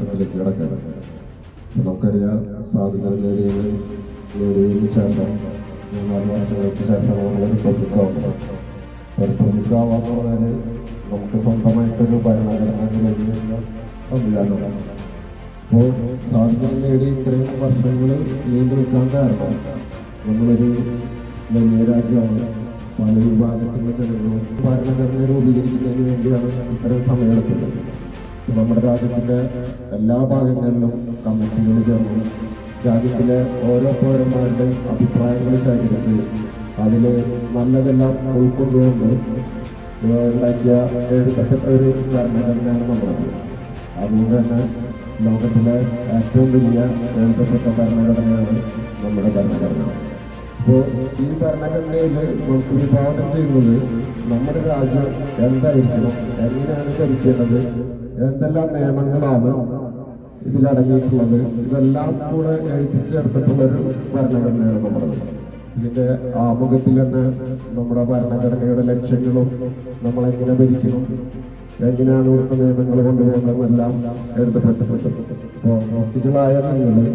ഘട്ടത്തിലേക്ക് കിടക്കുകയാണ്. നമുക്കറിയാം സ്വാതന്ത്ര്യം നേടിയതിന് നേടിയതിന് ശേഷം മൂന്നാൽ വർഷങ്ങൾക്ക് ശേഷം നമ്മൾ റിപ്പബ്ലിക് ഒരു ആവാന്ന് പറഞ്ഞാൽ നമുക്ക് സ്വന്തമായിട്ടൊരു ഭരണഘടന നിലവിലുള്ള സംവിധാനമാണ്. അപ്പോൾ സ്വാതന്ത്ര്യം നേടി ഇത്രയും വർഷങ്ങൾ നീണ്ടു നിൽക്കാൻ കാരണം നമ്മളൊരു വലിയ രാജ്യമാണ്. പല വിഭാഗത്തിലുള്ള ജനങ്ങളും ഭരണഘടന രൂപീകരിക്കുന്നതിന് വേണ്ടിയാണ് ഇത്തരം ഇപ്പൊ നമ്മുടെ രാജ്യത്തിന്റെ എല്ലാ ഭാഗങ്ങളിലും കമ്മിറ്റികൾ ചേർന്ന് രാജ്യത്തിലെ ഓരോ പൗരന്മാരുടെയും അഭിപ്രായങ്ങൾ ശേഖരിച്ച് അതിൽ നല്ലതെല്ലാം ഉൾക്കൊണ്ടുകൊണ്ട് ഉണ്ടാക്കിയ എഴുതപ്പെട്ട ഒരു ഭരണഘടനയാണ് നമ്മളത് അതുകൊണ്ട് തന്നെ ലോകത്തിലെ ഏറ്റവും വലിയ എഴുതപ്പെട്ട ഭരണഘടനയാണ് നമ്മുടെ ഭരണഘടന. അപ്പോൾ ഈ ഭരണഘടനയിൽ നമുക്ക് വിഭാവനം ചെയ്യുന്നത് നമ്മുടെ രാജ്യം എന്തായിരിക്കണം എങ്ങനെയാണ് ഭരിക്കേണ്ടത് എന്തെല്ലാം നിയമങ്ങളാണ് ഇതിലടങ്ങിയിട്ടുള്ളത് ഇതെല്ലാം കൂടെ എഴുതി ചേർത്തിട്ടുള്ള ഒരു ഭരണഘടനയാണ് നമ്മുടെ ഇതിന്റെ ആമുഖത്തിൽ തന്നെ നമ്മുടെ ഭരണഘടനയുടെ ലക്ഷ്യങ്ങളും നമ്മളെങ്ങനെ ഭരിക്കണം എങ്ങനെയാണ് ഇവിടുത്തെ നിയമങ്ങൾ കൊണ്ടുപോകുന്നതും എല്ലാം എഴുതപ്പെട്ടിട്ടുണ്ട്. അപ്പോൾ നിങ്ങൾ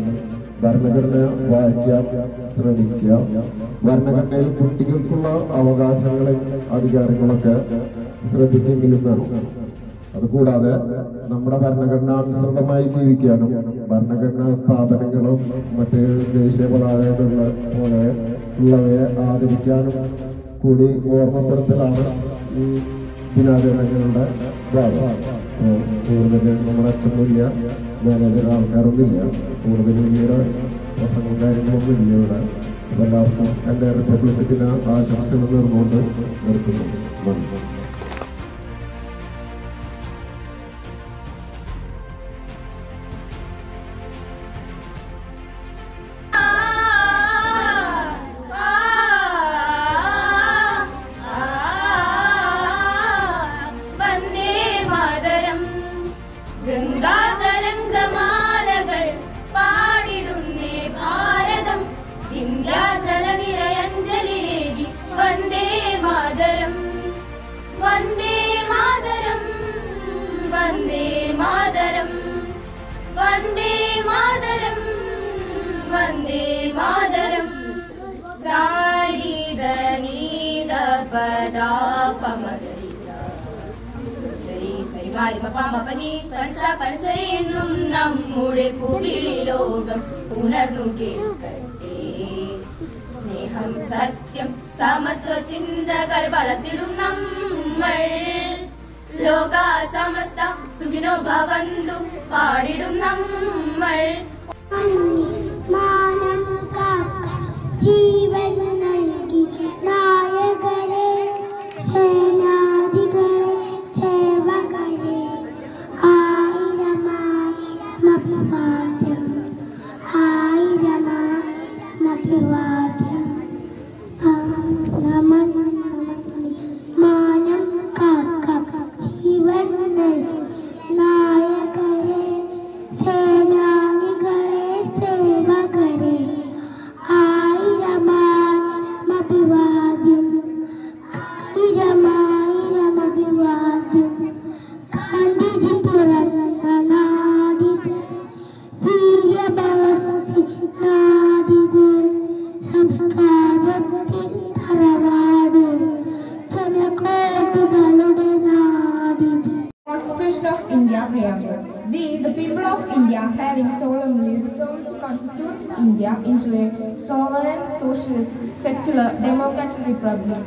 ഭരണഘടന വായിക്കാൻ ശ്രമിക്കുക. ഭരണഘടനയിൽ കുട്ടികൾക്കുള്ള അവകാശങ്ങളും അധികാരങ്ങളൊക്കെ ശ്രദ്ധിക്കെങ്കിലും വേണം. അതുകൂടാതെ നമ്മുടെ ഭരണഘടന അനുസൃതമായി ജീവിക്കാനും ഭരണഘടനാ സ്ഥാപനങ്ങളും മറ്റ് ദേശീയ പതാകകളുള്ള പോലെ ഉള്ളവയെ ആദരിക്കാനും കൂടി ഓർമ്മപ്പെടുത്തലാണ് ഈ ദിനാചരണങ്ങളുടെ ഭാഗം. കൂടുതൽ നമ്മുടെ അച്ഛനില്ല മാനേജർ ആൾക്കാരൊന്നുമില്ല. കൂടുതൽ വലിയ പ്രസംഗം കാര്യങ്ങളൊന്നും ഇല്ല ഇവിടെ. അതെല്ലാവർക്കും എന്റെ റിപ്പബ്ലിക് ദിന ആശംസകൾ നിർന്നുകൊണ്ട് നിർത്തുന്നു. വന്ദേ മാതരം വന്ദേ മാതരം വന്ദേ മാതരം വന്ദേ മാതരം സാരീത നീത പദാ പമഗരി സരി സരി മാരി പമ പനി പൻസ പൻസരി എന്നും നമ്മുടെ പുകിളി ലോകം ഉണർന്നു കേൾക്കട്ടെ സ്നേഹം സത്യം സമത്വ ചിന്തകൾ വളർത്തിടും നമ്മൾ ലോക സമസ്ത സുഖിനോ ഭവന്തു പാടിടും നമ്മൾ. മാനം കാക്കാൻ ജീവൻ India Preamble. We, the people of India, having solemnly resolved to constitute India into a sovereign, socialist, secular, democratic republic,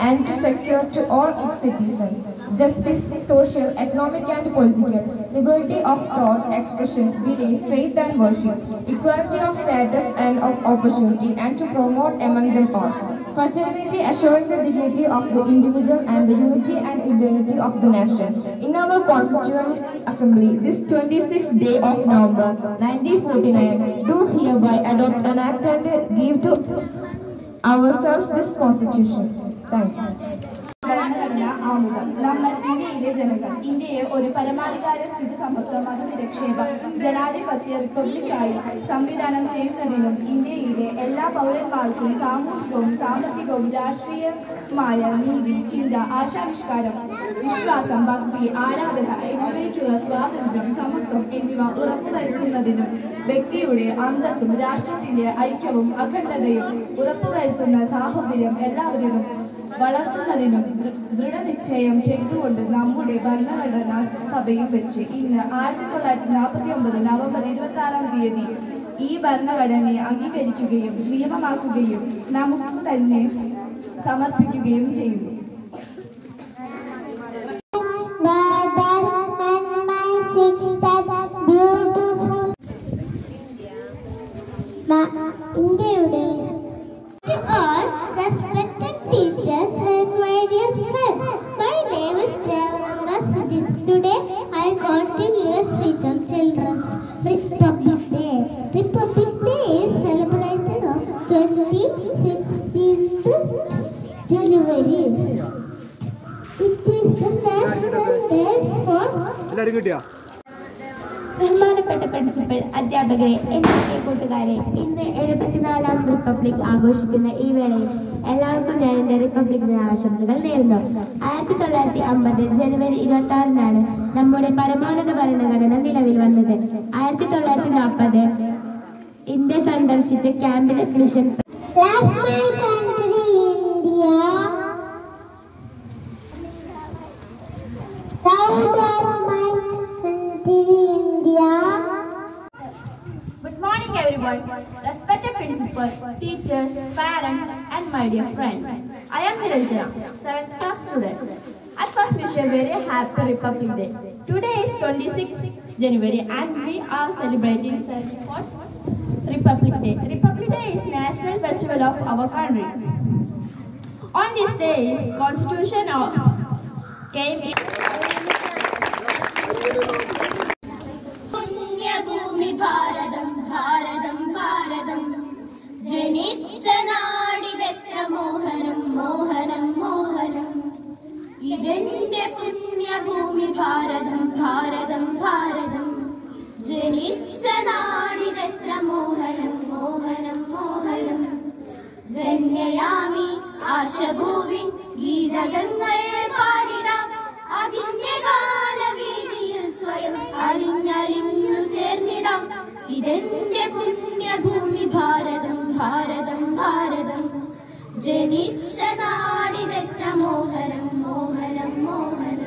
and to secure to all its citizens justice, social, economic, and political, liberty of thought, expression, belief, faith, and worship, equality of status and of opportunity, and to promote among them all fraternity, assuring the dignity of the individual and the unity and identity of the nation. In our Constituent Assembly, this 26th day of November 1949, do hereby adopt an act and give to ourselves this Constitution. നമ്മൾ ജനങ്ങൾ ഇന്ത്യയെ ഒരു പരമാധികാര സ്ഥിതി സമത്വ മതനിരക്ഷേപ ജനാധിപത്യ റിപ്പബ്ലിക്കായി സംവിധാനം ചെയ്യുന്നതിനും ഇന്ത്യയിലെ എല്ലാ പൗരന്മാർക്കും സാമൂഹികവും സാമ്പത്തികവും രാഷ്ട്രീയമായ നീതി ചിന്ത ആശാവിഷ്കാരം വിശ്വാസം ഭക്തി ആരാധന എന്നിവയ്ക്കുള്ള സ്വാതന്ത്ര്യം സമത്വം എന്നിവ ഉറപ്പുവരുത്തുന്നതിനും വ്യക്തിയുടെ അന്തസ്സും രാഷ്ട്രത്തിന്റെ ഐക്യവും അഖണ്ഡതയും ഉറപ്പുവരുത്തുന്ന സാഹോദര്യം എല്ലാവരിലും വളർത്തുന്നതിനും ദൃഢനിശ്ചയം ചെയ്തുകൊണ്ട് നമ്മുടെ ഭരണഘടനാ സഭയിൽ വെച്ച് ഇന്ന് ആയിരത്തി തൊള്ളായിരത്തി നാൽപ്പത്തി ഒമ്പത് നവംബർ ഇരുപത്തി ആറാം തീയതി ഈ ഭരണഘടനയെ അംഗീകരിക്കുകയും നിയമമാക്കുകയും നമുക്ക് തന്നെ സമർപ്പിക്കുകയും ചെയ്തു കിട്ടിയാ ബഹുമാനപ്പെട്ട പ്രിൻസിപ്പൽ അധ്യാപകരെ പ്രിയ കൂട്ടുകാരെ ഇന്ന് എഴുപത്തിനാലാം റിപ്പബ്ലിക് ആഘോഷിക്കുന്ന ഈ വേളയിൽ എല്ലാവർക്കും ഞാൻ എന്റെ റിപ്പബ്ലിക് ദിനാശംസകൾ നേരുന്നു. ആയിരത്തി തൊള്ളായിരത്തി അമ്പത് ജനുവരി ഇരുപത്തി ആറിനാണ് നമ്മുടെ പരമോന്നത ഭരണഘടന നിലവിൽ വന്നത്. ആയിരത്തി തൊള്ളായിരത്തി നാൽപ്പത് ഇന്ത്യ സന്ദർശിച്ച mission Good morning, everyone. Respected principal, teachers, parents, and my dear friends. I am Niranjana, 7th class student. At first, wish a very happy Republic Day. Today is 26th January, and we are celebrating 74th Republic Day. Republic Day is national festival of our country. On this day, is Constitution of came in. പുണ്യഭൂമി ഭാരതം ഭാരതം ഭാരതം. ജനിച്ച നാടിതെത്ര മോഹനം മോഹനം മോഹനം. ഇതെന്റെ പുണ്യഭൂമി ഭാരതം ഭാരതം ഭാരതം. ജനിച്ച നാടിതെത്ര മോഹനം മോഹനം മോഹനം. ധന്യയാമി ആശഭൂവി ഗീതകങ്ങൾ പാടിടാം. അതിന്റെ ഗാനവീതിയിൽ സ്വയം അലിഞ്ഞലിഞ്ഞു ഇതെന്റെ പുണ്യഭൂമി ഭാരതം ഭാരതം ഭാരതം. ജനിച്ച നാടിതെറ്റ മോഹരം മോഹനം മോഹനം.